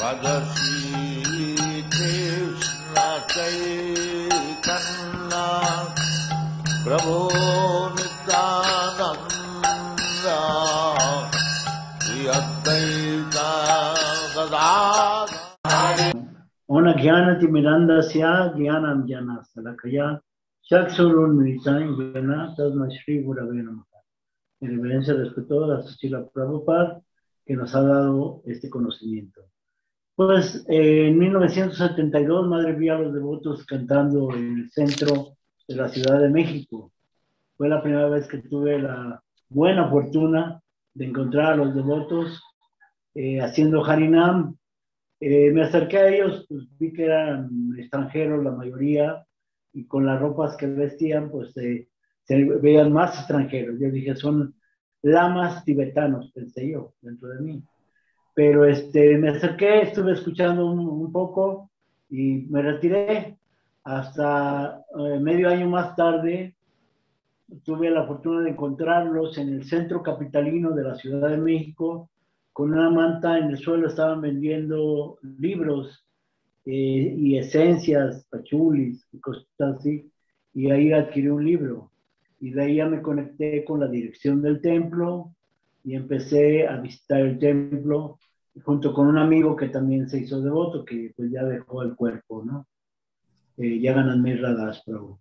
Radha Krishna Chaitanya Prabhu Nityananda Shri Advaita Gadadhara own ज्ञानति मिरन्दस्य ज्ञानं ज्ञानस्थलकया चक्षुरुन्मिलितं येन तस्मै श्रीगुरवे नमः. En reverencia respeto a Susila Prabhupada que nos ha dado este conocimiento. Pues eh, en 1972 Madre vio a los devotos cantando en el centro de la Ciudad de México. Fue la primera vez que tuve la buena fortuna de encontrar a los devotos eh, haciendo Harinam eh, me acerqué a ellos, pues vi que eran extranjeros la mayoría y con las ropas que vestían, pues eh, se veían más extranjeros. Yo dije, son lamas tibetanos, pensé yo, dentro de mí. Pero este, me acerqué, estuve escuchando un, poco y me retiré. Hasta eh, medio año más tarde tuve la fortuna de encontrarlos en el centro capitalino de la Ciudad de México, con una manta en el suelo estaban vendiendo libros eh, y esencias, pachulis y cosas así, y ahí adquirí un libro. Y de ahí ya me conecté con la dirección del templo y empecé a visitar el templo junto con un amigo que también se hizo devoto, que pues ya dejó el cuerpo, ¿no? Eh, ya ganan mil radas, pero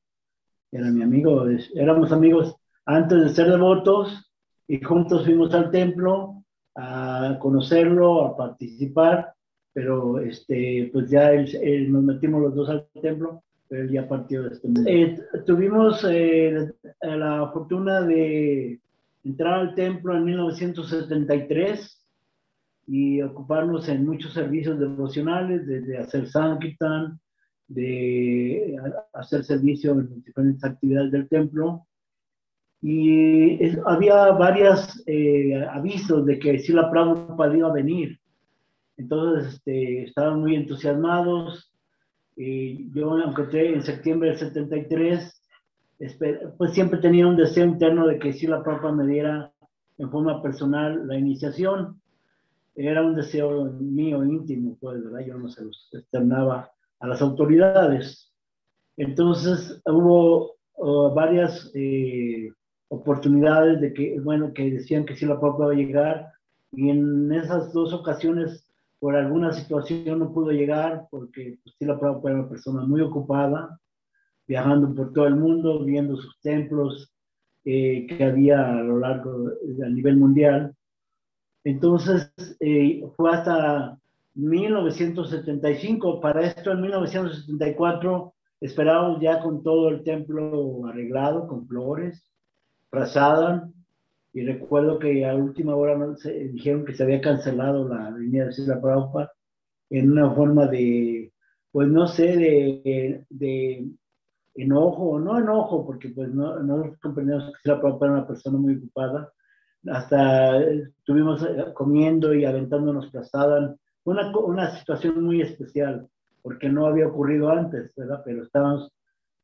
era mi amigo, es- éramos amigos antes de ser devotos y juntos fuimos al templo a conocerlo, a participar, pero este, pues ya él- él- nos metimos los dos al templo, pero él ya partió de este mundo. Eh, tuvimos eh, la fortuna de entrar al templo en 1973 y ocuparnos en muchos servicios devocionales, desde hacer Sankirtan, de hacer servicio en diferentes actividades del templo y es- había varios avisos de que si la Prabhupada iba a venir. Entonces este, estaban muy entusiasmados. Y yo, aunque entré en septiembre del 73, esper- pues siempre tenía un deseo interno de que si la Prabhupada me diera en forma personal la iniciación. Era un deseo mío íntimo, pues, ¿verdad? Yo no se los externaba a las autoridades. Entonces hubo uh, varias eh, oportunidades de que, bueno, que decían que sí la Prabhupada iba a llegar y en esas dos ocasiones por alguna situación no pudo llegar porque pues, sí la Prabhupada era una persona muy ocupada, viajando por todo el mundo, viendo sus templos eh, que había a lo largo, a nivel mundial. Entonces, eh, fue hasta 1975. Para esto, en 1974, esperábamos ya con todo el templo arreglado, con flores, prasadam, y recuerdo que a última hora se, dijeron que se había cancelado la venida de Sila Prabhupada en una forma de, pues no sé, de, de enojo, no enojo, porque pues no, no comprendemos que Sila Prabhupada era una persona muy ocupada, hasta estuvimos eh, comiendo y aventándonos prasadam, una, una situación muy especial, porque no había ocurrido antes, ¿verdad? Pero estábamos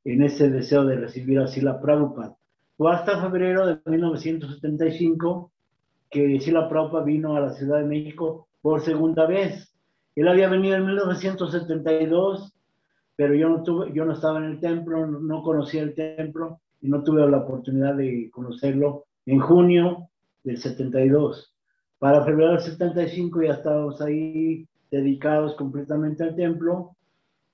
en ese deseo de recibir a Sila Prabhupada. Fue hasta febrero de 1975 que Sila Prabhupada vino a la Ciudad de México por segunda vez. Él había venido en 1972, pero yo no, tuve, yo no estaba en el templo, no conocía el templo y no tuve la oportunidad de conocerlo en junio del 72. Para febrero del 75 ya estábamos ahí dedicados completamente al templo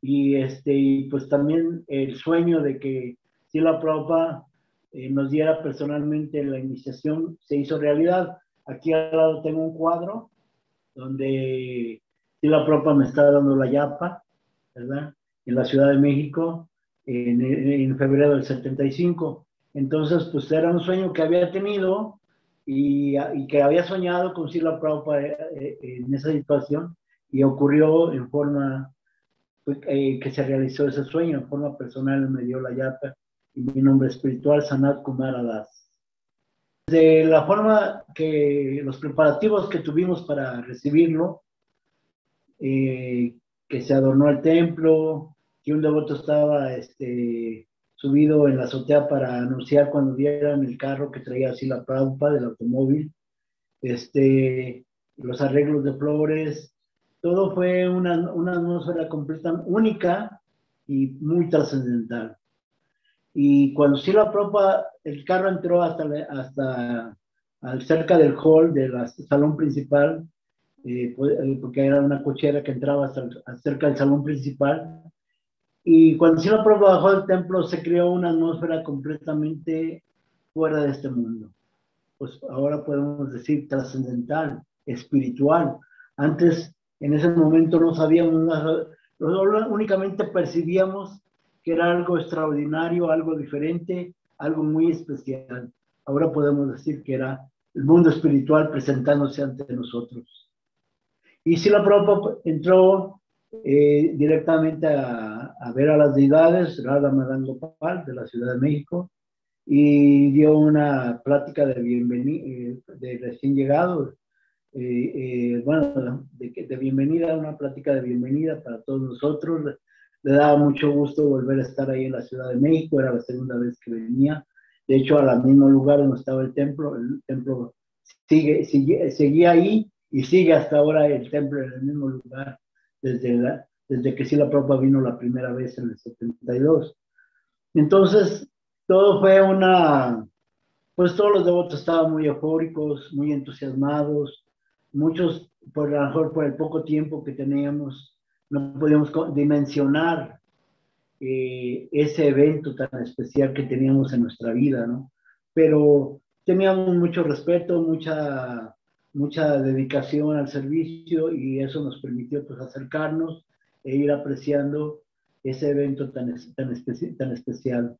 y este pues también el sueño de que Sila Prabhupada eh, nos diera personalmente la iniciación se hizo realidad. Aquí al lado tengo un cuadro donde Sila Prabhupada me está dando la yapa, ¿verdad? En la Ciudad de México en, en febrero del 75. Entonces, pues era un sueño que había tenido y, que había soñado con Sila Prabhupada eh, en esa situación y ocurrió en forma pues, eh, que se realizó ese sueño, en forma personal me dio la yapa y mi nombre espiritual Sanat Kumara Das. De la forma que los preparativos que tuvimos para recibirlo, eh, que se adornó el templo, que un devoto estaba este, subido en la azotea para anunciar cuando dieran el carro que traía así la Prabhupada del automóvil, este, los arreglos de flores, todo fue una, una atmósfera completa, única y muy trascendental. Y cuando sí la propa, el carro entró hasta, hasta cerca del hall del salón principal, eh, eh, porque era una cochera que entraba hasta, cerca del salón principal. Y cuando sí la propa bajó del templo, se creó una atmósfera completamente fuera de este mundo. Pues ahora podemos decir trascendental, espiritual. Antes, en ese momento, no sabíamos, únicamente percibíamos que era algo extraordinario, algo diferente, algo muy especial. Ahora podemos decir que era el mundo espiritual presentándose ante nosotros. Y si la entró eh, directamente a, ver a las deidades, Radha Madan Gopal de la Ciudad de México, y dio una plática de bienvenida, eh, de recién llegado, eh, bueno, de, de, bienvenida, una plática de bienvenida para todos nosotros, le daba mucho gusto volver a estar ahí en la Ciudad de México, era la segunda vez que venía. De hecho, al mismo lugar donde estaba el templo, el templo sigue, sigue, seguía ahí y sigue hasta ahora el templo en el mismo lugar desde, la, desde que la Propa vino la primera vez en el 72. Entonces, todo fue una, pues todos los devotos estaban muy eufóricos, muy entusiasmados, muchos, por lo mejor por el poco tiempo que teníamos, no podíamos dimensionar eh, ese evento tan especial que teníamos en nuestra vida, ¿no? Pero teníamos mucho respeto, mucha, mucha dedicación al servicio y eso nos permitió pues acercarnos e ir apreciando ese evento tan, tan, tan especial.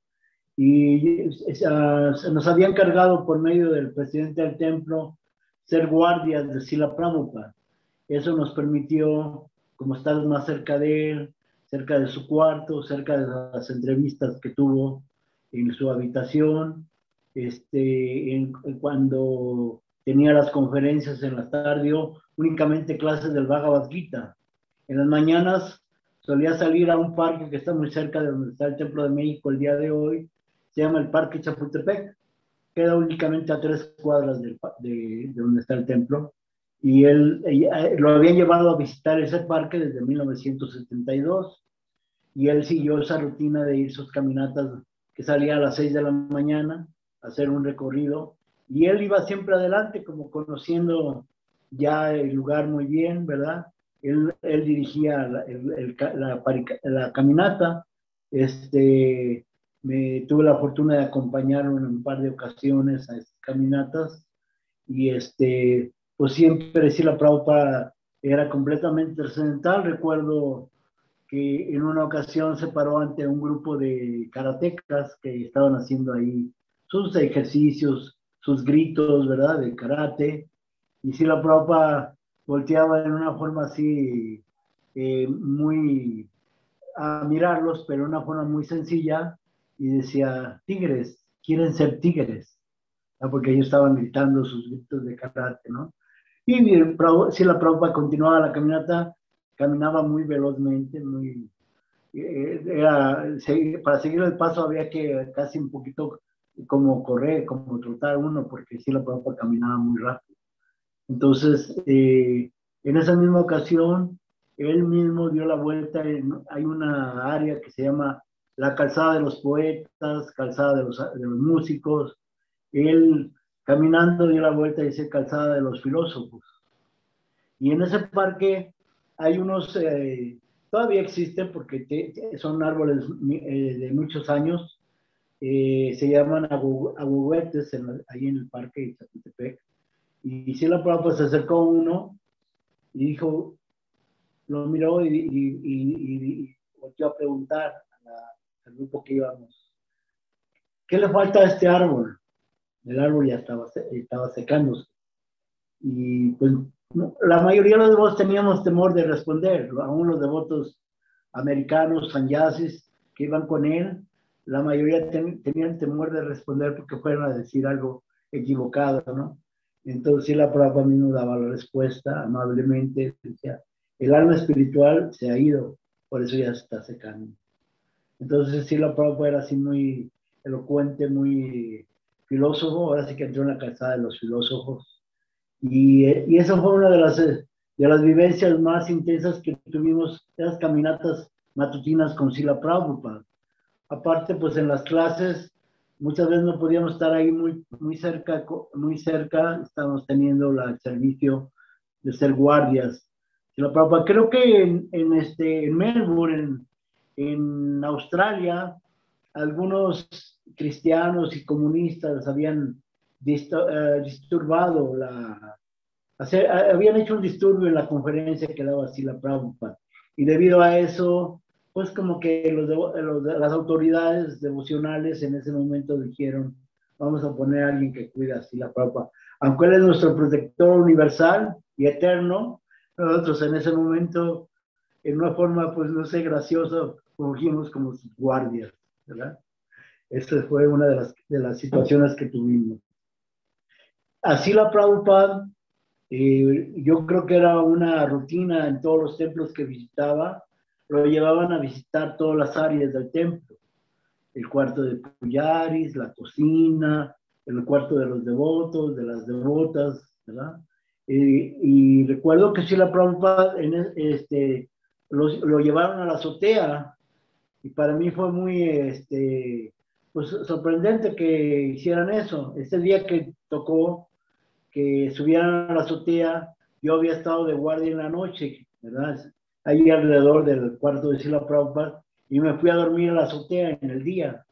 Y se nos había encargado por medio del presidente del templo ser guardias de Sila Prabhupada. Eso nos permitió como estar más cerca de él, cerca de su cuarto, cerca de las entrevistas que tuvo en su habitación, este, cuando tenía las conferencias en la tarde, únicamente clases del Bhagavad Gita. En las mañanas solía salir a un parque que está muy cerca de donde está el Templo de México el día de hoy, se llama el Parque Chapultepec, queda únicamente a tres cuadras de, de donde está el templo. Y él, eh, lo habían llevado a visitar ese parque desde 1972 y él siguió esa rutina de ir sus caminatas que salía a las 6 de la mañana a hacer un recorrido y él iba siempre adelante como conociendo ya el lugar muy bien, ¿verdad? Él, dirigía la, caminata, este, me tuve la fortuna de acompañarlo en un par de ocasiones a esas caminatas y este, pues siempre decir la Prabhupada era completamente trascendental. Recuerdo que en una ocasión se paró ante un grupo de karatecas que estaban haciendo ahí sus ejercicios, sus gritos, ¿verdad?, de karate. Y si la Prabhupada volteaba en una forma así, eh, muy a mirarlos, pero de una forma muy sencilla, y decía, tigres, quieren ser tigres, porque ellos estaban gritando sus gritos de karate, ¿no? Y si la Prabhupada continuaba la caminata, caminaba muy velozmente, muy, eh, para seguir el paso había que casi un poquito como correr, como trotar uno, porque si la Prabhupada caminaba muy rápido. Entonces, eh, en esa misma ocasión, él mismo dio la vuelta, hay una área que se llama la calzada de los poetas, calzada de los, de los músicos, él caminando dio la vuelta y dice calzada de los filósofos. Y en ese parque hay unos, eh, todavía existen porque son árboles eh, de muchos años, eh, se llaman agüehuetes ahí en el parque de Chapultepec. Y, si la prueba pues se acercó uno y dijo, lo miró y, y, volvió a preguntar al grupo que íbamos, ¿qué le falta a este árbol? el árbol ya estaba, estaba secándose. Y pues la mayoría de los devotos teníamos temor de responder, aún los devotos americanos, sanyazis, que iban con él, la mayoría tenían temor de responder porque fueron a decir algo equivocado, ¿no? Entonces la prueba a mí no daba la respuesta amablemente, decía, el alma espiritual se ha ido, por eso ya está secando. Entonces sí la prueba era así muy elocuente, muy filósofo, ahora sí que entró en la calzada de los filósofos. Y, y eso fue una de las, de las vivencias más intensas que tuvimos, las caminatas matutinas con Sila Prabhupada. Aparte, pues en las clases, muchas veces no podíamos estar ahí muy, muy cerca, muy cerca, estábamos teniendo la, el servicio de ser guardias. Sila Prabhupada, creo que en, este, Melbourne, en, Australia, algunos cristianos y comunistas habían uh, disturbado la... Hacer, habían hecho un disturbio en la conferencia que daba Sila Prabhupada. Y debido a eso, pues como que las autoridades devocionales en ese momento dijeron, vamos a poner a alguien que cuida a Sila Prabhupada. Aunque él es nuestro protector universal y eterno, nosotros en ese momento, en una forma, pues no sé, graciosa, fungimos como sus guardias, ¿verdad? Esa fue una de las, de las situaciones que tuvimos. Así la Prabhupada, eh, yo creo que era una rutina en todos los templos que visitaba, lo llevaban a visitar todas las áreas del templo, el cuarto de Puyaris, la cocina, el cuarto de los devotos, de las devotas, ¿verdad? Eh, y recuerdo que sí la Prabhupada en este, lo, lo, llevaron a la azotea y para mí fue muy este, pues, sorprendente que hicieran eso. Ese día que tocó que subieran a la azotea, yo había estado de guardia en la noche, ¿verdad? Ahí alrededor del cuarto de Sila Prabhupada y me fui a dormir a la azotea en el día.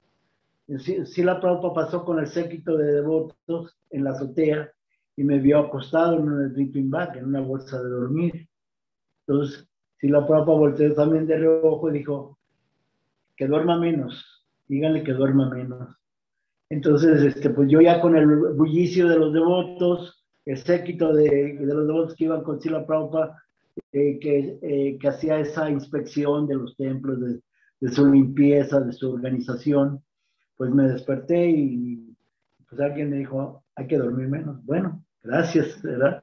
Sila Prabhupada pasó con el séquito de devotos en la azotea y me vio acostado en un sleeping bag, en una bolsa de dormir. Entonces, Sila Prabhupada volteó también de reojo y dijo, que duerma menos díganle que duerma menos. Entonces, este, pues yo ya con el bullicio de los devotos, el séquito de, de los devotos que iban con Sila Prabhupada, eh, que, eh, que hacía esa inspección de los templos, de, de, su limpieza, de su organización, pues me desperté y pues alguien me dijo, hay que dormir menos. Bueno, gracias, ¿verdad?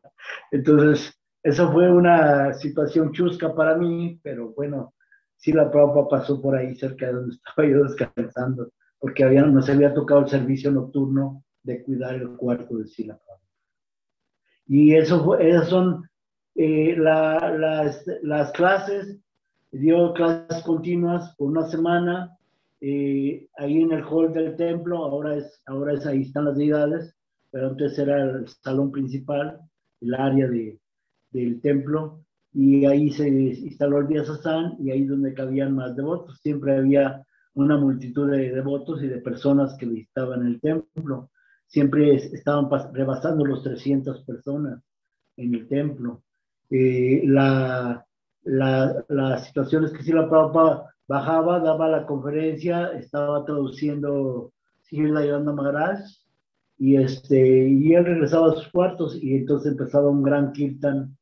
Entonces, eso fue una situación chusca para mí, pero bueno, sí la prueba pasó por ahí cerca de donde estaba yo descansando, porque había, nos había tocado el servicio nocturno de cuidar el cuarto de Sila Y eso fue, esas son eh, la, las, las, clases, dio clases continuas por una semana, eh, ahí en el hall del templo, ahora es, ahora es ahí están las deidades, pero antes era el salón principal, el área de, del templo, y ahí se instaló el Sasán y ahí donde cabían más devotos. Siempre había una multitud de devotos y de personas que visitaban el templo. Siempre estaban rebasando los 300 personas en el templo. Eh, la, la, la, situación es que si la Prabhupada bajaba, daba la conferencia, estaba traduciendo Sirla Yanda Maharaj y, este, y él regresaba a sus cuartos y entonces empezaba un gran kirtan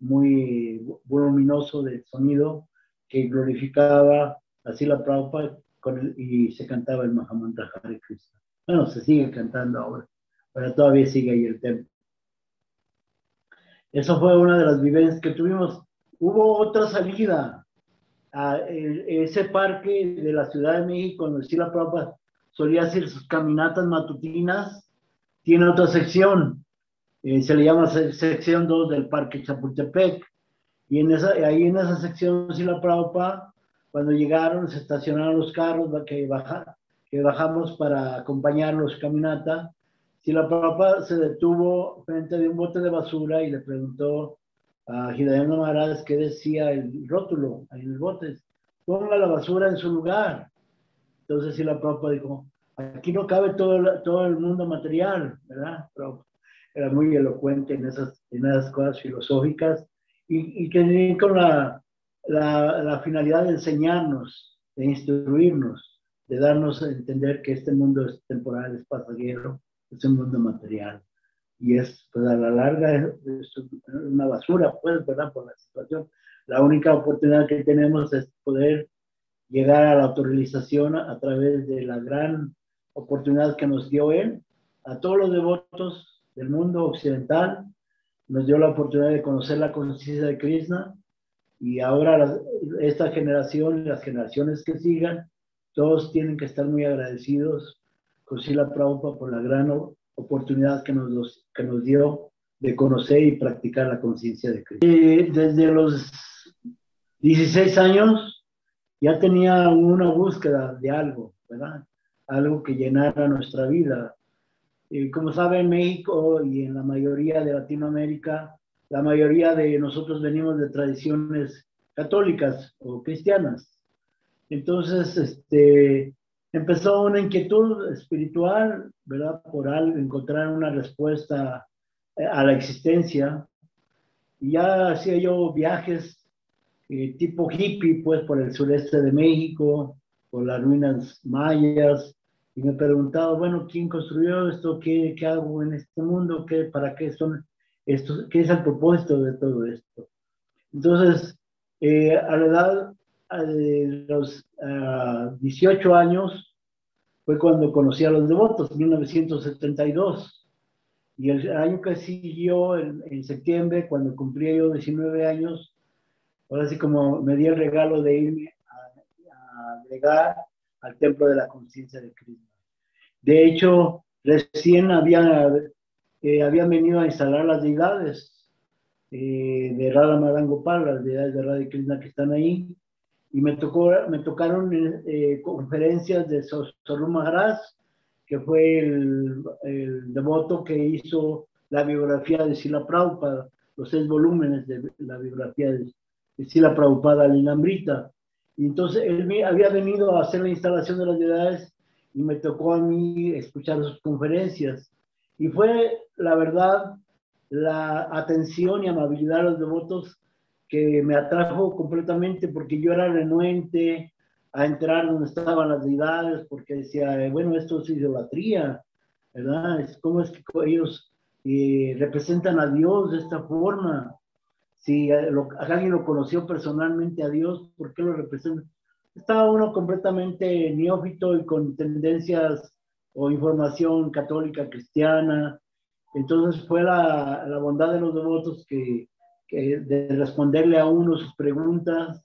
muy voluminoso de sonido que glorificaba así la Prabhupada con y se cantaba el Mahamantra Hare Krishna. Bueno, se sigue cantando ahora, pero todavía sigue ahí el templo. Eso fue una de las vivencias que tuvimos. Hubo otra salida a ese parque de la Ciudad de México, donde Sila Prabhupada solía hacer sus caminatas matutinas, tiene otra sección eh, se le llama sección 2 del Parque Chapultepec. Y en esa, ahí en esa sección, si la Prabhupada, cuando llegaron, se estacionaron los carros que, baja, que bajamos para acompañarlos caminata. Si la Prabhupada se detuvo frente de un bote de basura y le preguntó a Hidayana Maharaj qué decía el rótulo en el bote. Ponga la basura en su lugar. Entonces, si la Prabhupada dijo, aquí no cabe todo, todo el mundo material, ¿verdad? era muy elocuente en esas, en esas cosas filosóficas y, y que con la, la, la, finalidad de enseñarnos, de instruirnos, de darnos a entender que este mundo es temporal, es pasajero, es un mundo material. Y es, pues a la larga, es, una basura, pues, ¿verdad? Por la situación. La única oportunidad que tenemos es poder llegar a la autorrealización a, a través de la gran oportunidad que nos dio Él, a todos los devotos del mundo occidental, nos dio la oportunidad de conocer la conciencia de Krishna y ahora esta generación y las generaciones que sigan, todos tienen que estar muy agradecidos con Sila Prabhupada por la gran oportunidad que nos, que nos dio de conocer y practicar la conciencia de Cristo. Eh, desde los 16 años ya tenía una búsqueda de algo, ¿verdad? Algo que llenara nuestra vida. Y como saben, en México y en la mayoría de Latinoamérica, la mayoría de nosotros venimos de tradiciones católicas o cristianas. Entonces, este, empezó una inquietud espiritual, ¿verdad? Por algo, encontrar una respuesta a la existencia. Y ya hacía yo viajes eh, tipo hippie, pues, por el sureste de México, por las ruinas mayas, y me preguntaba, bueno, ¿quién construyó esto? ¿Qué, qué hago en este mundo? ¿Qué, ¿Para qué son estos? ¿Qué es el propósito de todo esto? Entonces, eh, a la edad de los 18 ah, años fue cuando conocí a los devotos, 1972. Y el año que siguió, en, en septiembre, cuando cumplía yo 19 años, ahora sí como me di el regalo de irme a, agregar al templo de la conciencia de Cristo. De hecho, recién había, eh, habían venido a instalar las deidades eh, de Radha Madangopal, las deidades de Radha Krishna que están ahí, y me, tocó, me tocaron eh, conferencias de Soru Maharaj, que fue el, el, devoto que hizo la biografía de Sila Prabhupada, los seis volúmenes de la biografía de, Sila Prabhupada Linambrita. Y entonces él había venido a hacer la instalación de las deidades y me tocó a mí escuchar sus conferencias. Y fue, la verdad, la atención y amabilidad de los devotos que me atrajo completamente porque yo era renuente a entrar donde estaban las deidades porque decía, eh, bueno, esto es idolatría, ¿verdad? ¿Cómo es que ellos eh, representan a Dios de esta forma? Si eh, alguien lo conoció personalmente a Dios, ¿por qué lo representan? Estaba uno completamente neófito y con tendencias o información católica cristiana. Entonces fue la, la bondad de los devotos que, de responderle a uno sus preguntas,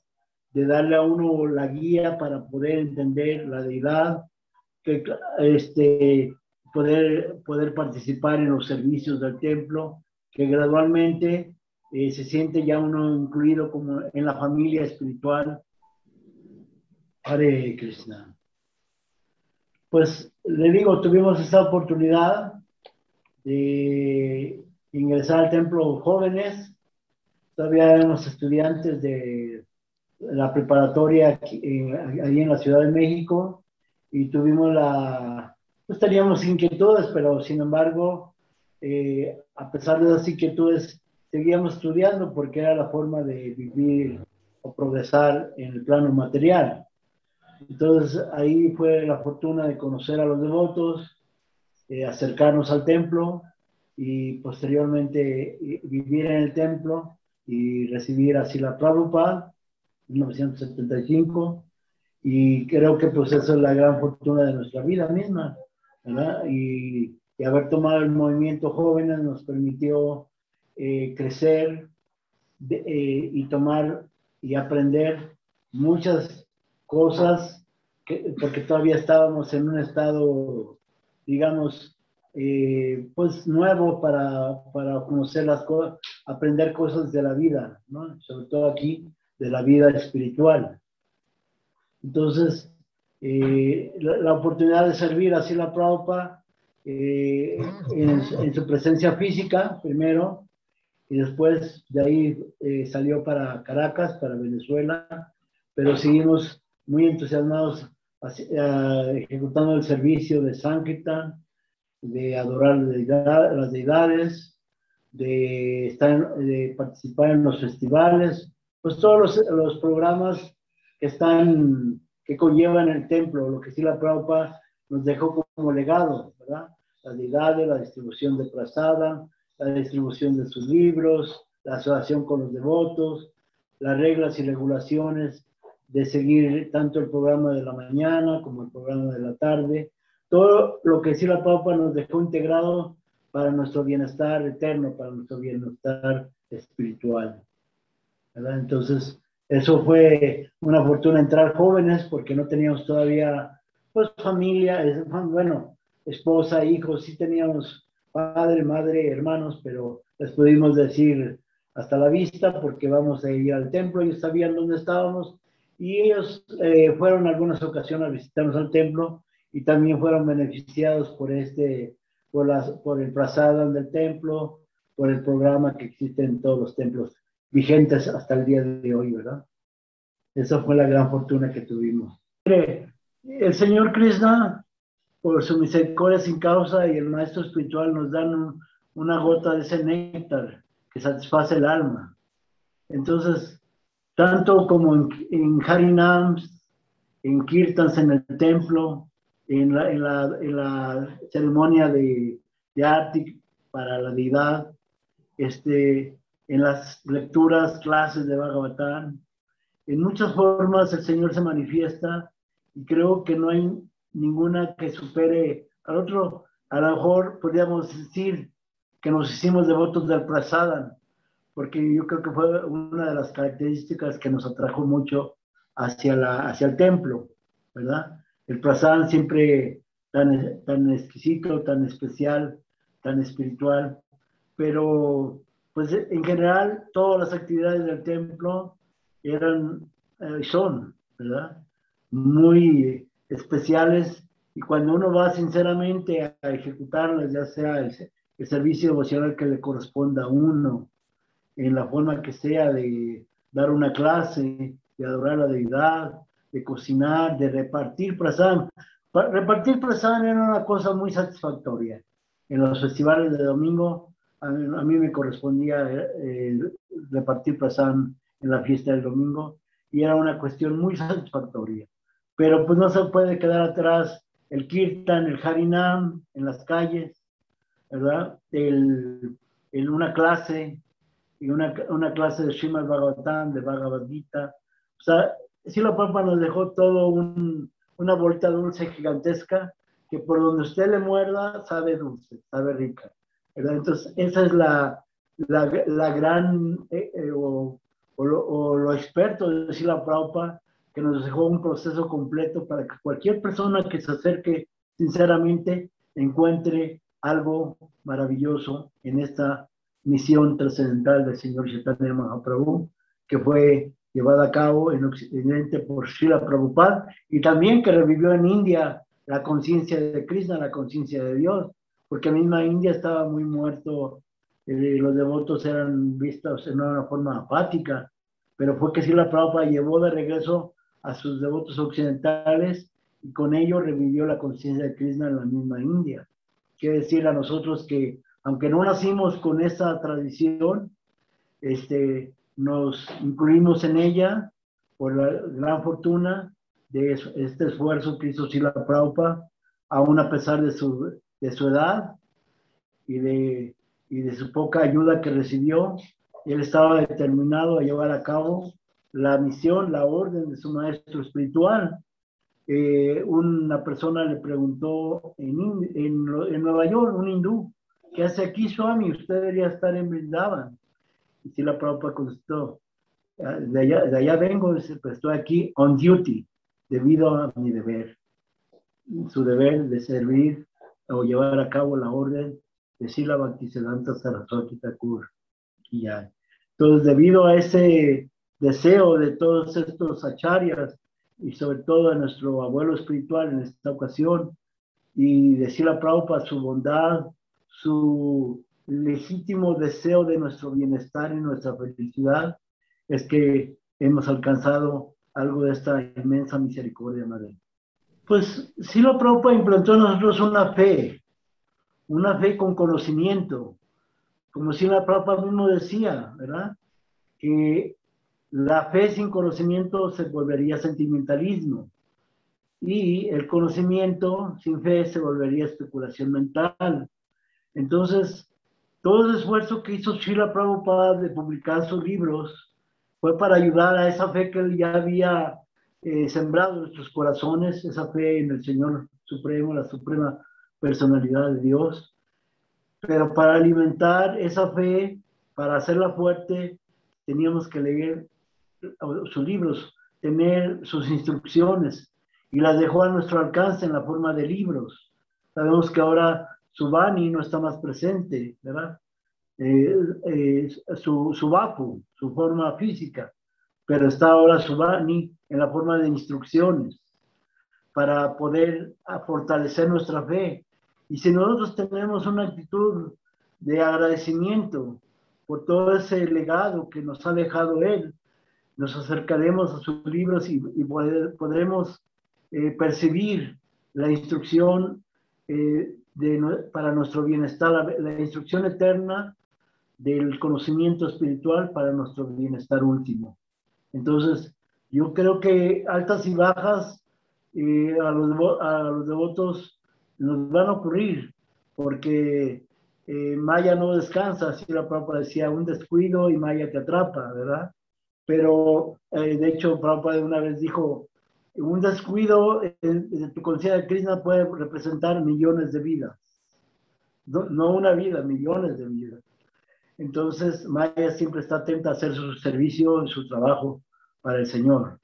de darle a uno la guía para poder entender la deidad, que este, poder, poder participar en los servicios del templo, que gradualmente eh, se siente ya uno incluido como en la familia espiritual Hare Krishna. Pues le digo, tuvimos esta oportunidad de ingresar al templo jóvenes. Todavía éramos estudiantes de la preparatoria aquí, en la Ciudad de México y tuvimos la, pues teníamos inquietudes, pero sin embargo, eh, a pesar de esas inquietudes, seguíamos estudiando porque era la forma de vivir o progresar en el plano material. Entonces ahí fue la fortuna de conocer a los devotos, eh, acercarnos al templo y posteriormente eh, vivir en el templo y recibir así la Prabhupada en 1975 y creo que pues eso es la gran fortuna de nuestra vida misma, ¿verdad? Y, haber tomado el movimiento jóvenes nos permitió eh, crecer y tomar y aprender muchas cosas, que, porque todavía estábamos en un estado, digamos, eh, pues nuevo para, para conocer las cosas, aprender cosas de la vida, ¿no? sobre todo aquí, de la vida espiritual. Entonces, eh, la, oportunidad de servir así la Prabhupada eh, en, en, su presencia física primero, y después de ahí salió para Caracas, para Venezuela, pero seguimos muy entusiasmados eh, ejecutando el servicio de Sankirtan, de adorar las deidades, de, estar, de participar en los festivales, pues todos los, los, programas que están, que conllevan el templo, lo que sí la Prabhupada nos dejó como legado, ¿verdad? Las deidades, la distribución de prasada, la distribución de sus libros, la asociación con los devotos, las reglas y regulaciones de seguir tanto el programa de la mañana como el programa de la tarde, todo lo que sí la Papa nos dejó integrado para nuestro bienestar eterno, para nuestro bienestar espiritual. Entonces, eso fue una fortuna entrar jóvenes porque no teníamos todavía, pues, familia, bueno, esposa, hijos, sí teníamos padre, madre, hermanos, pero les pudimos decir hasta la vista porque vamos a ir al templo, ellos sabían dónde estábamos y ellos eh, fueron algunas ocasiones a visitarnos al templo y también fueron beneficiados por este, por, el prasada del templo, por el programa que existe en todos los templos vigentes hasta el día de hoy, ¿verdad? Esa fue la gran fortuna que tuvimos. El Señor Krishna, por su misericordia sin causa y el Maestro Espiritual nos dan una gota de ese néctar que satisface el alma. Entonces, tanto como en, en Harinams, en Kirtans en el templo, en la, en la, en la ceremonia de, de Artik para la deidad, este, en las lecturas, clases de Bhagavatam. En muchas formas el Señor se manifiesta y creo que no hay ninguna que supere al otro. A lo mejor podríamos decir que nos hicimos devotos del Prasadam, porque yo creo que fue una de las características que nos atrajo mucho hacia, la, hacia el templo, ¿verdad? El Prasadam siempre tan, tan exquisito, tan especial, tan espiritual, pero pues en general todas las actividades del templo eran, eh, son, ¿verdad? Muy especiales y cuando uno va sinceramente a, ejecutarlas, ya sea el, el, servicio devocional que le corresponda a uno, en la forma que sea de dar una clase, de adorar a la deidad, de cocinar, de repartir prasad. Repartir prasad era una cosa muy satisfactoria. En los festivales de domingo, a mí, me correspondía eh, repartir prasad en la fiesta del domingo y era una cuestión muy satisfactoria. Pero pues no se puede quedar atrás el kirtan, el harinam en las calles, ¿verdad? El, en una clase, y una, clase de Srimad Bhagavatam, de Bhagavad Gita. O sea, la Papa nos dejó todo un, una bolita dulce gigantesca que por donde usted le muerda sabe dulce, sabe rica. ¿verdad? Entonces, esa es la, la, gran, eh, eh, o, o, lo, experto de la Prabhupada, que nos dejó un proceso completo para que cualquier persona que se acerque sinceramente encuentre algo maravilloso en esta misión trascendental del señor Chaitanya Mahaprabhu, que fue llevada a cabo en Occidente por Srila Prabhupada y también que revivió en India la conciencia de Krishna, la conciencia de Dios, porque misma India estaba muy muerto, eh, los devotos eran vistos en una forma apática, pero fue que Srila Prabhupada llevó de regreso a sus devotos occidentales y con ello revivió la conciencia de Krishna en la misma India. Quiere decir a nosotros que aunque no nacimos con esa tradición, este, nos incluimos en ella por la gran fortuna de este esfuerzo que hizo Sila Prabhupada, aún a pesar de su, de su edad y de, y de su poca ayuda que recibió. Él estaba determinado a llevar a cabo la misión, la orden de su maestro espiritual. Eh, una persona le preguntó en, en, en Nueva York, un hindú, ¿qué hace aquí Swami? Usted debería estar en Brindavan. Y si la Prabhupada contestó, ah, de allá, de allá vengo, pero estoy aquí on duty, debido a mi deber. Su deber de servir o llevar a cabo la orden de Sila Bhaktisiddhanta Saraswati Thakur. Y ya. Entonces, debido a ese deseo de todos estos acharyas y sobre todo a nuestro abuelo espiritual en esta ocasión, y decir a Prabhupada su bondad, su legítimo deseo de nuestro bienestar y nuestra felicidad, es que hemos alcanzado algo de esta inmensa misericordia, Madre. Pues sí lo propio implantó en nosotros una fe, una fe con conocimiento, como si la Prabhupada mismo decía, ¿verdad? Que la fe sin conocimiento se volvería sentimentalismo y el conocimiento sin fe se volvería especulación mental. Entonces, todo el esfuerzo que hizo Srila Prabhupada de publicar sus libros fue para ayudar a esa fe que él ya había eh, sembrado en nuestros corazones, esa fe en el Señor Supremo, la Suprema Personalidad de Dios. Pero para alimentar esa fe, para hacerla fuerte, teníamos que leer sus libros, tener sus instrucciones y las dejó a nuestro alcance en la forma de libros. Sabemos que ahora Subani no está más presente, ¿verdad? eh, eh, su, su vapu, su forma física, pero está ahora su bani en la forma de instrucciones para poder fortalecer nuestra fe. Y si nosotros tenemos una actitud de agradecimiento por todo ese legado que nos ha dejado Él, nos acercaremos a sus libros y, podremos eh, percibir la instrucción eh, de, para nuestro bienestar, la, instrucción eterna del conocimiento espiritual para nuestro bienestar último. Entonces, yo creo que altas y bajas eh, a, los, a los devotos nos van a ocurrir, porque eh, Maya no descansa, así la Prabhupada decía, un descuido y Maya te atrapa, ¿verdad? Pero eh, de hecho, Prabhupada una vez dijo, un descuido de tu conciencia de Krishna puede representar millones de vidas. No, una vida, millones de vidas. Entonces, Maya siempre está atenta a hacer su servicio, su trabajo para el Señor.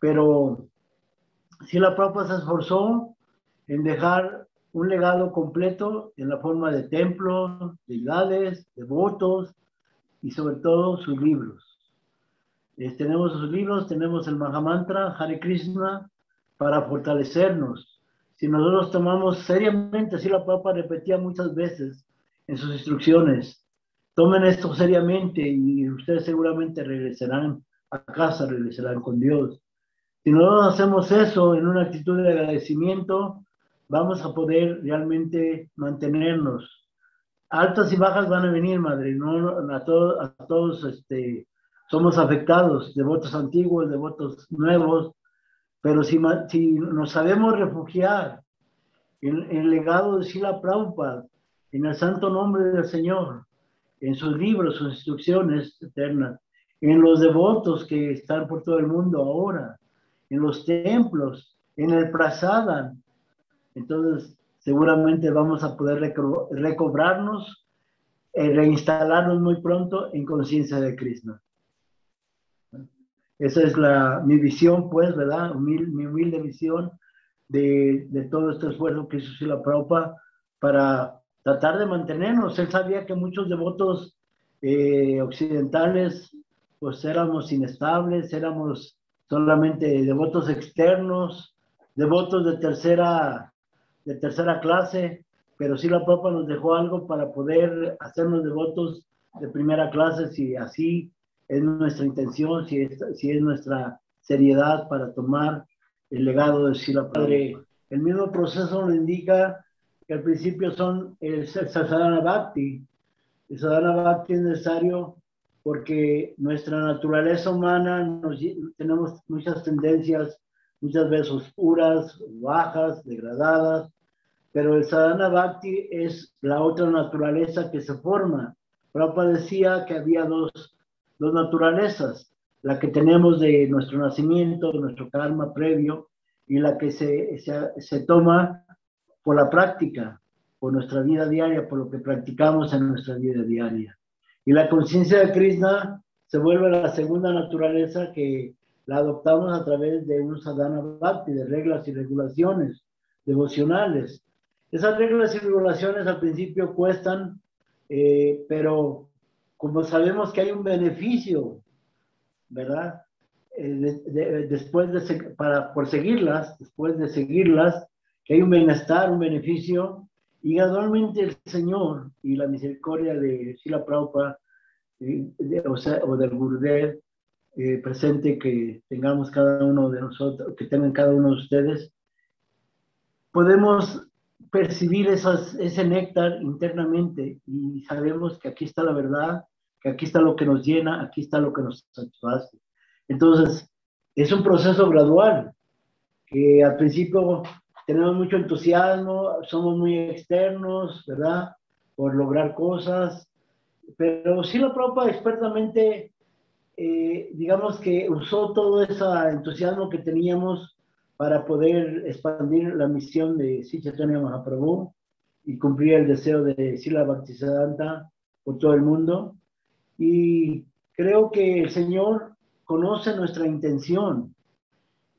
Pero si la Prabhupada se esforzó en dejar un legado completo en la forma de templos, deidades, devotos y sobre todo sus libros. Tenemos sus libros, tenemos el Mahamantra, Hare Krishna, para fortalecernos. Si nosotros tomamos seriamente, así la Papa repetía muchas veces en sus instrucciones, tomen esto seriamente y ustedes seguramente regresarán a casa, regresarán con Dios. Si nosotros hacemos eso en una actitud de agradecimiento, vamos a poder realmente mantenernos. Altas y bajas van a venir, madre, no a, todos, a todos este, somos afectados, devotos antiguos, devotos nuevos, pero si, si nos sabemos refugiar en, en, el legado de Sila Prabhupada, en el santo nombre del Señor, en sus libros, sus instrucciones eternas, en los devotos que están por todo el mundo ahora, en los templos, en el prasada. Entonces, seguramente vamos a poder recobrarnos, y reinstalarnos muy pronto en conciencia de Krishna. Esa es la, mi visión, pues, ¿verdad? mi humilde visión de, de, todo este esfuerzo que hizo la Prabhupada para tratar de mantenernos. Él sabía que muchos devotos eh, occidentales, pues éramos inestables, éramos solamente devotos externos, devotos de tercera, de tercera clase, pero sí la Papa nos dejó algo para poder hacernos devotos de primera clase, si así es nuestra intención, si es, si es nuestra seriedad para tomar el legado de Sila Padre. El mismo proceso nos indica que al principio son el Sadhana Bhakti. El Sadhana Bhakti es necesario porque nuestra naturaleza humana nos, tenemos muchas tendencias, muchas veces oscuras, bajas, degradadas, pero el sadhana bhakti es la otra naturaleza que se forma. Prabhupada decía que había dos, dos naturalezas, la que tenemos de nuestro nacimiento, de nuestro karma previo, y la que se, se, se toma por la práctica, por nuestra vida diaria, por lo que practicamos en nuestra vida diaria. Y la conciencia de Krishna se vuelve la segunda naturaleza que la adoptamos a través de un sadhana bhakti, de reglas y regulaciones devocionales. Esas reglas y regulaciones al principio cuestan, eh, pero como sabemos que hay un beneficio, ¿verdad? Eh, después de, para, por seguirlas, después de seguirlas, que hay un bienestar, un beneficio, y gradualmente el Señor y la misericordia de Sila Prabhupada, o, sea, o del Gurudev, eh, presente que tengamos cada uno de nosotros, que tengan cada uno de ustedes, podemos percibir esas, ese néctar internamente y sabemos que aquí está la verdad, que aquí está lo que nos llena, aquí está lo que nos satisface. Entonces, es un proceso gradual, que al principio tenemos mucho entusiasmo, somos muy externos, ¿verdad? Por lograr cosas, pero sí la propia expertamente, eh, digamos que usó todo ese entusiasmo que teníamos para poder expandir la misión de Chaitanya Mahaprabhu y cumplir el deseo de Sila Bhaktisiddhanta por todo el mundo. Y creo que el Señor conoce nuestra intención.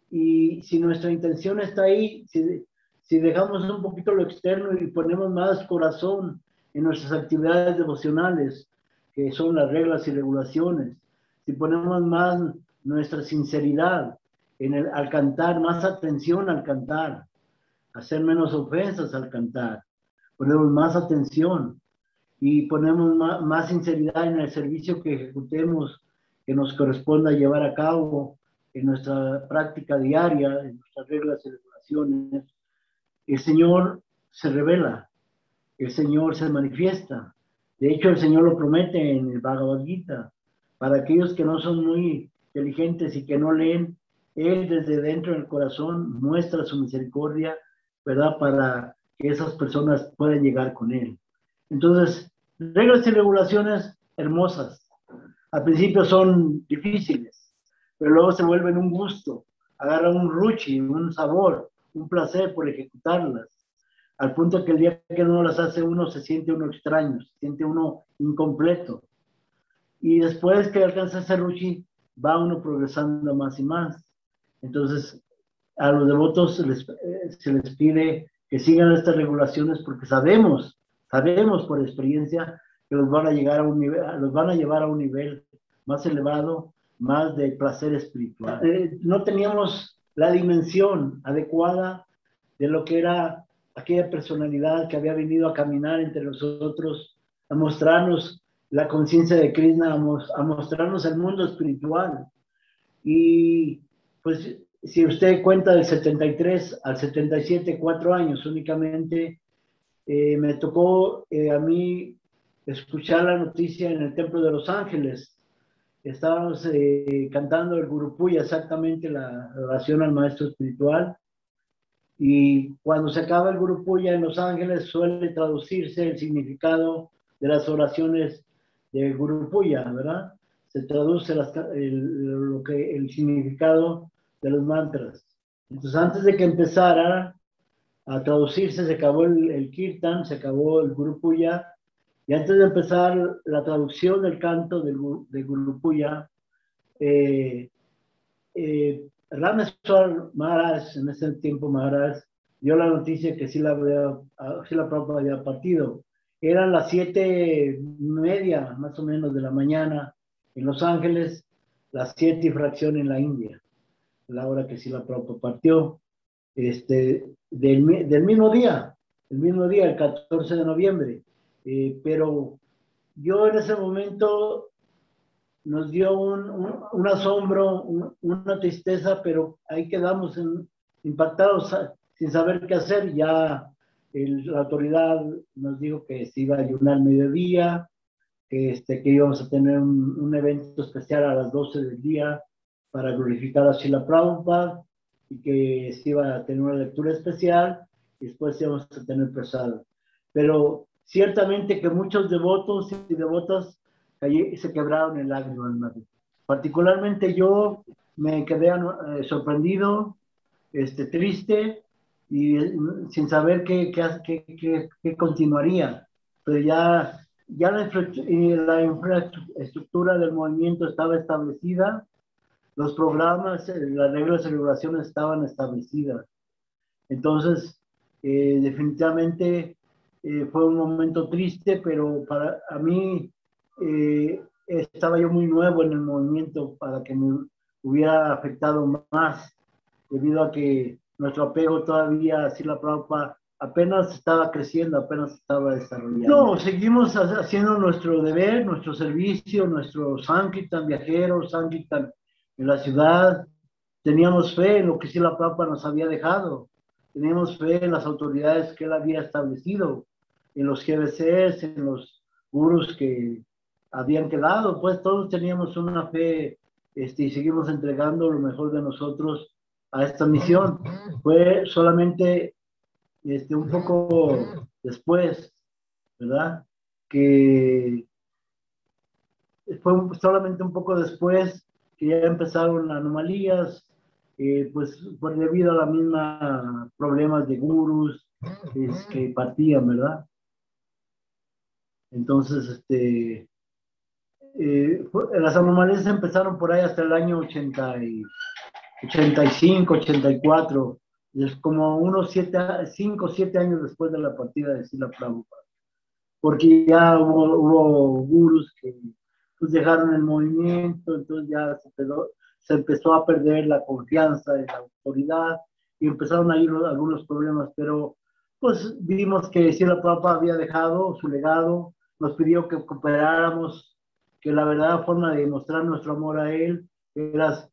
Y si nuestra intención está ahí, si, dejamos un poquito lo externo y ponemos más corazón en nuestras actividades devocionales, que son las reglas y regulaciones, si ponemos más nuestra sinceridad en el, al cantar, más atención al cantar, hacer menos ofensas al cantar, ponemos más atención y ponemos más, sinceridad en el servicio que ejecutemos, que nos corresponda llevar a cabo en nuestra práctica diaria, en nuestras reglas y regulaciones, el Señor se revela, el Señor se manifiesta. De hecho, el Señor lo promete en el Bhagavad Gita. Para aquellos que no son muy inteligentes y que no leen, Él desde dentro del corazón muestra su misericordia, ¿verdad? Para que esas personas puedan llegar con Él. Entonces, reglas y regulaciones hermosas. Al principio son difíciles, pero luego se vuelven un gusto, agarran un ruchi, un sabor, un placer por ejecutarlas, al punto que el día que uno las hace uno se siente uno extraño, se siente uno incompleto. Y después que alcanza ese ruchi, va uno progresando más y más. Entonces, a los devotos se les, eh, se les pide que sigan estas regulaciones porque sabemos, sabemos por experiencia que los van a llegar a un nivel, los van a llevar a un nivel más elevado, más de placer espiritual. Eh, no teníamos la dimensión adecuada de lo que era aquella personalidad que había venido a caminar entre nosotros, a mostrarnos la conciencia de Krishna, a, mostrarnos el mundo espiritual. Y pues si usted cuenta del 73 al 77, cuatro años únicamente, eh, me tocó eh, a mí escuchar la noticia en el Templo de Los Ángeles estábamos eh, cantando el Gurupuya, exactamente la oración al maestro espiritual. Y cuando se acaba el Gurupuya en Los Ángeles suele traducirse el significado de las oraciones del Gurupuya, ¿verdad? Se traduce el, lo que, el significado de los mantras. Entonces, antes de que empezara a traducirse, se acabó el, Kirtan, se acabó el Gurupuya y antes de empezar la traducción del canto de, de Gurupuya, eh, eh, Rameswar Maharaj, en ese tiempo Maharaj, dio la noticia que sí la, había, sí la Prabhupada había partido. Eran las siete media, más o menos, de la mañana en Los Ángeles, las siete y fracción en la India, la hora que sí la Prabhupada partió. Este, del, del mismo día, el mismo día, el 14 de noviembre. Eh, pero yo en ese momento nos dio un, asombro, una tristeza, pero ahí quedamos impactados sin saber qué hacer. Ya la autoridad nos dijo que se iba a ayunar mediodía, que, este, que íbamos a tener un, evento especial a las 12 del día para glorificar a Shila Prabhupada y que se iba a tener una lectura especial y después íbamos a tener pesado. Pero Ciertamente que muchos devotos y devotas se quebraron en lágrimas, Particularmente yo me quedé eh, sorprendido, este, triste y eh, sin saber qué, qué, qué, continuaría. Pero ya, ya la, la infraestructura del movimiento estaba establecida, los programas, eh, las reglas de regulaciones estaban establecidas. Entonces, definitivamente eh, fue un momento triste, pero para a mí eh, estaba yo muy nuevo en el movimiento para que me hubiera afectado más, debido a que nuestro apego todavía, así la Prabhupada, apenas estaba creciendo, apenas estaba desarrollando. No, seguimos haciendo nuestro deber, nuestro servicio, nuestro Sankirtan viajeros, Sankirtan en la ciudad. Teníamos fe en lo que sí la Prabhupada nos había dejado. Teníamos fe en las autoridades que él había establecido en los GBCs, en los gurus que habían quedado, pues todos teníamos una fe este, y seguimos entregando lo mejor de nosotros a esta misión. Fue solamente este, un poco después, ¿verdad? Que fue solamente un poco después que ya empezaron anomalías, eh, pues por debido a la misma problemas de gurus es, que partían, ¿verdad? Entonces, este, eh, las anomalías empezaron por ahí hasta el año 80 y, 85, 84, es como unos 5 o 7 años después de la partida de Sila Prabhupada. porque ya hubo, hubo gurus que pues, dejaron el movimiento, entonces ya se empezó, se empezó a perder la confianza en la autoridad y empezaron a ir algunos problemas, pero pues vimos que si la Papa había dejado su legado, nos pidió que cooperáramos, que la verdadera forma de demostrar nuestro amor a Él era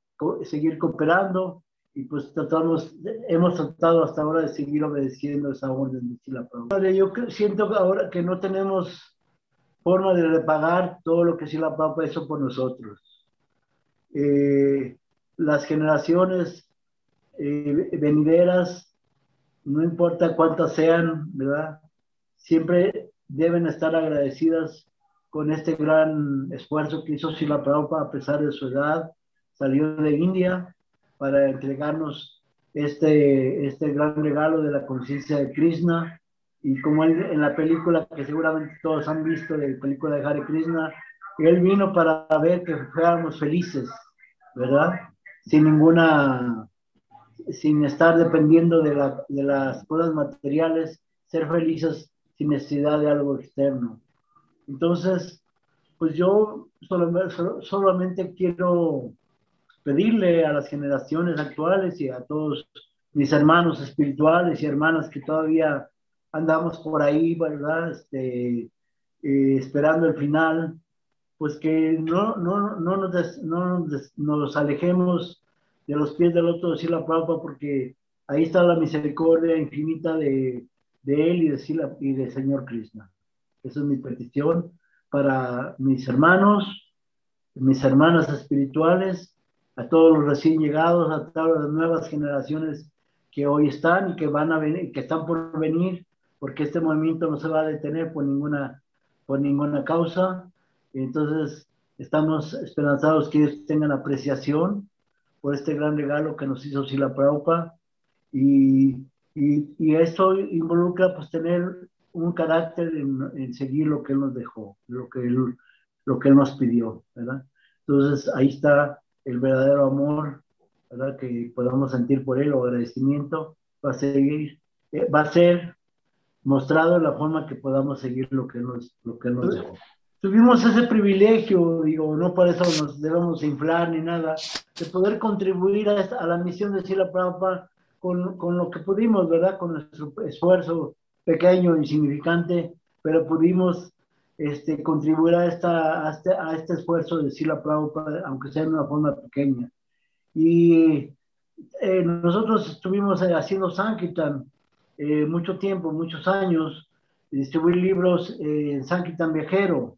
seguir cooperando y pues tratamos, hemos tratado hasta ahora de seguir obedeciendo esa orden de la Prabhupada. Yo siento ahora que no tenemos forma de repagar todo lo que la Prabhupada hizo por nosotros. Eh, las generaciones eh, venideras, no importa cuántas sean, ¿verdad? Siempre deben estar agradecidas con este gran esfuerzo que hizo Sila Prabhupada a pesar de su edad. Salió de India para entregarnos este, este gran regalo de la conciencia de Krishna. Y como él, en la película que seguramente todos han visto, de la película de Hare Krishna, él vino para ver que fuéramos felices, ¿verdad? Sin ninguna, sin estar dependiendo de, la, de las cosas materiales, ser felices sin necesidad de algo externo. Entonces, pues yo solamente quiero pedirle a las generaciones actuales y a todos mis hermanos espirituales y hermanas que todavía andamos por ahí, ¿verdad? Este, eh, esperando el final, pues que no, no, no, nos, no nos, alejemos de los pies del otro de la Prabhupada porque ahí está la misericordia infinita de, de Él y de, Sila, y de Señor Krishna. Esa es mi petición para mis hermanos, mis hermanas espirituales a todos los recién llegados, a todas las nuevas generaciones que hoy están y que van a venir, que están por venir, porque este movimiento no se va a detener por ninguna, por ninguna causa. Entonces, estamos esperanzados que ellos tengan apreciación por este gran regalo que nos hizo Sila Prabhupada y, y, esto involucra pues tener un carácter en, en, seguir lo que él nos dejó, lo que él, lo que él nos pidió, ¿verdad? Entonces ahí está el verdadero amor ¿verdad? que podamos sentir por él o agradecimiento, va a seguir, eh, va a ser mostrado la forma que podamos seguir lo que nos, lo que nos dejó. Tuvimos ese privilegio, digo, no por eso nos debemos inflar ni nada, de poder contribuir a, a la misión de Sila Prabhupada con, con lo que pudimos, ¿verdad? Con nuestro esfuerzo pequeño, insignificante, pero pudimos este, contribuir a, esta, a, este, a este esfuerzo de Sila Prabhupada, aunque sea de una forma pequeña. Y eh, nosotros estuvimos eh, haciendo Sankirtan eh, mucho tiempo, muchos años, distribuir libros en Sankirtan viajero.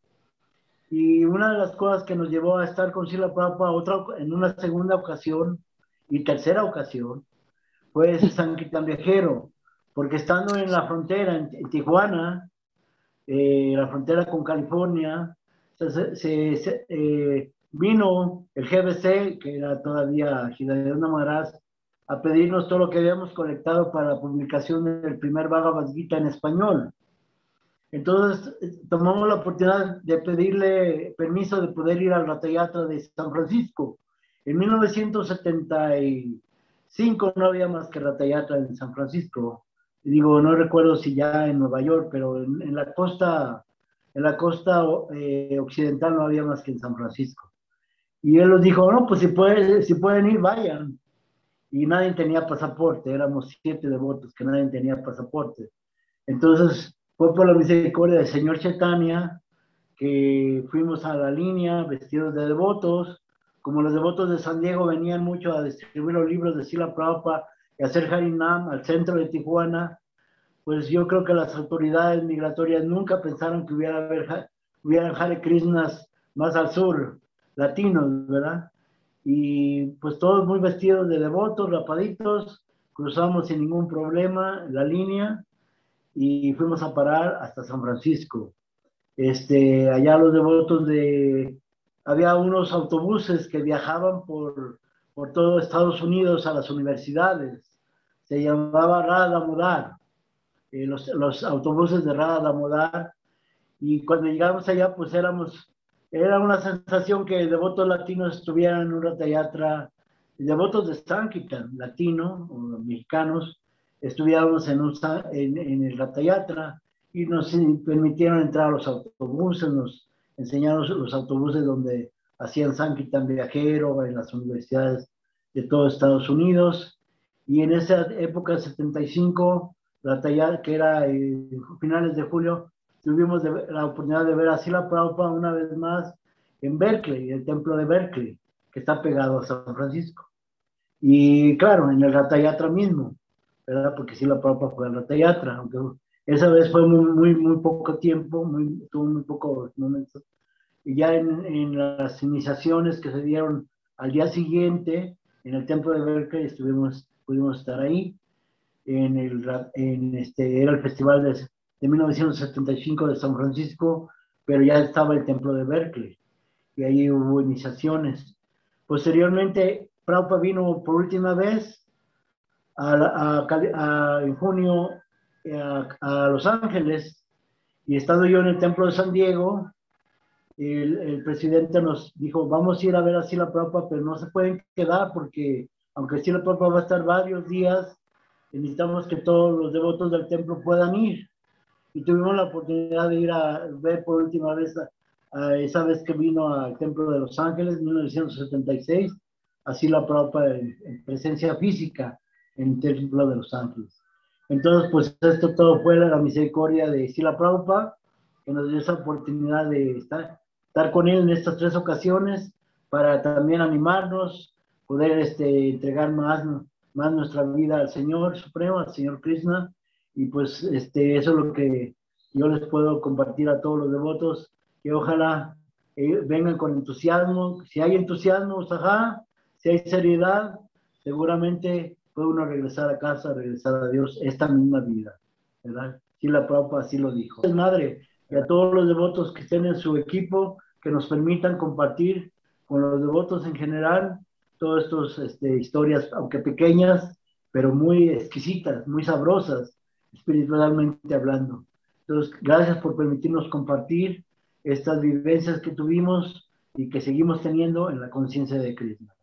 Y una de las cosas que nos llevó a estar con Sila Prabhupada otra, en una segunda ocasión y tercera ocasión fue ese Sankirtan viajero, porque estando en la frontera, en Tijuana, eh, la frontera con California, se, eh, vino el GBC, que era todavía Hidayana Maharaj, a pedirnos todo lo que habíamos conectado para la publicación del primer Bhagavad Gita en español. Entonces tomamos la oportunidad de pedirle permiso de poder ir al Ratayatra de San Francisco. En 1975 no había más que Ratayatra en San Francisco digo, no recuerdo si ya en Nueva York, pero en, la costa, en la costa eh, occidental no había más que en San Francisco. Y él nos dijo, no, pues si, puede, si pueden ir, vayan. Y nadie tenía pasaporte, éramos siete devotos que nadie tenía pasaporte. Entonces, fue por la misericordia del señor Chetania que fuimos a la línea vestidos de devotos. Como los devotos de San Diego venían mucho a distribuir los libros de Sila Prabhupada y hacer Harinam al centro de Tijuana, pues yo creo que las autoridades migratorias nunca pensaron que hubiera, haber, hubiera Hare Krishnas más al sur, latinos, ¿verdad? Y pues todos muy vestidos de devotos, rapaditos, cruzamos sin ningún problema la línea y fuimos a parar hasta San Francisco. Este, allá los devotos de, había unos autobuses que viajaban por por todo Estados Unidos a las universidades. Se llamaba Rada Mudar, eh, los, los, autobuses de Rada Mudar. Y cuando llegamos allá, pues éramos, era una sensación que devotos latinos estuvieran en un ratayatra, devotos de Sankirtan, latino o mexicanos, estuviéramos en, un, en, en el ratayatra y nos permitieron entrar a los autobuses, nos enseñaron los autobuses donde hacían Sankirtan viajero en las universidades de todo Estados Unidos. Y en esa época, 75, la talla, que era en finales de julio, tuvimos la oportunidad de ver a Sila Prabhupada una vez más en Berkeley, el templo de Berkeley, que está pegado a San Francisco. Y claro, en el Ratayatra mismo, ¿verdad? Porque Sila Prabhupada fue al Ratayatra, aunque esa vez fue muy, muy, muy poco tiempo, muy, tuvo muy pocos momentos. Y ya en, en, las iniciaciones que se dieron al día siguiente, en el templo de Berkeley, estuvimos, pudimos estar ahí. En el, en este, era el festival de, de 1975 de San Francisco, pero ya estaba el templo de Berkeley. Y ahí hubo iniciaciones. Posteriormente, Prabhupada vino por última vez a, a, a, en junio a, Los Ángeles y estando yo en el templo de San Diego, el, el, presidente nos dijo, vamos a ir a ver a Sila Prabhupada, pero no se pueden quedar porque aunque Sila Prabhupada va a estar varios días, necesitamos que todos los devotos del templo puedan ir. Y tuvimos la oportunidad de ir a ver por última vez, a, a esa vez que vino al templo de Los Ángeles, 1976, a Sila Prabhupada en, en presencia física en el templo de Los Ángeles. Entonces, pues esto todo fue la misericordia de Sila Prabhupada, que nos dio esa oportunidad de estar, estar con él en estas tres ocasiones para también animarnos, poder este, entregar más, más nuestra vida al Señor Supremo, al Señor Krishna. Y pues este, eso es lo que yo les puedo compartir a todos los devotos, que ojalá eh, vengan con entusiasmo. Si hay entusiasmo, ajá, si hay seriedad, seguramente puede uno regresar a casa, regresar a Dios esta misma vida, ¿verdad? Sí, la Prabhupada así lo dijo. Madre, y a todos los devotos que estén en su equipo, que nos permitan compartir con los devotos en general todas estas este, historias, aunque pequeñas, pero muy exquisitas, muy sabrosas, espiritualmente hablando. Entonces, gracias por permitirnos compartir estas vivencias que tuvimos y que seguimos teniendo en la conciencia de Krishna.